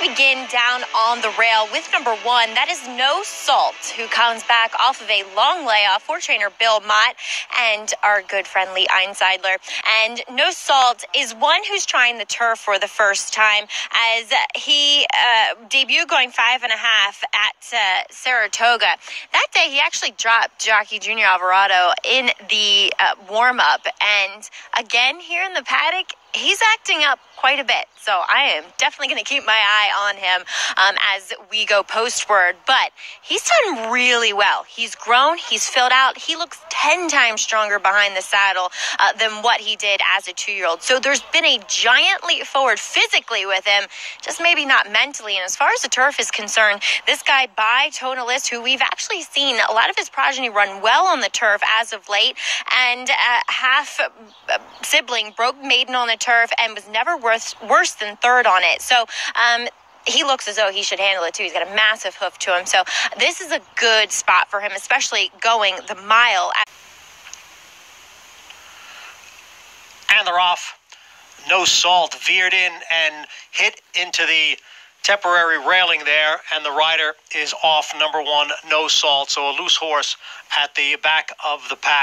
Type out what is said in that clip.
Begin down on the rail with number one. That is No Salt, who comes back off of a long layoff for trainer Bill Mott and our good friend Lee Einsiedler. And No Salt is one who's trying the turf for the first time as he uh, debuted going five and a half at uh, Saratoga. That day, he actually dropped Jockey Junior Alvarado in the uh, warm up. And again, here in the paddock, he's acting up quite a bit. So I am definitely going to keep my eye on him um, as we go postward. But he's done really well. He's grown, he's filled out. He looks 10 times stronger behind the saddle uh, than what he did as a two year old. So there's been a giant leap forward physically with him, just maybe not mentally. And as far as the turf is concerned, this guy by Tonalist, who we've actually seen a lot of his progeny run well on the turf as of late, and uh, half uh, sibling broke maiden on the turf and was never worse, worse than third on it. So, um, he looks as though he should handle it too. He's got a massive hoof to him. So this is a good spot for him, especially going the mile. And they're off. No salt veered in and hit into the temporary railing there, and the rider is off number one, no salt. So a loose horse at the back of the pack.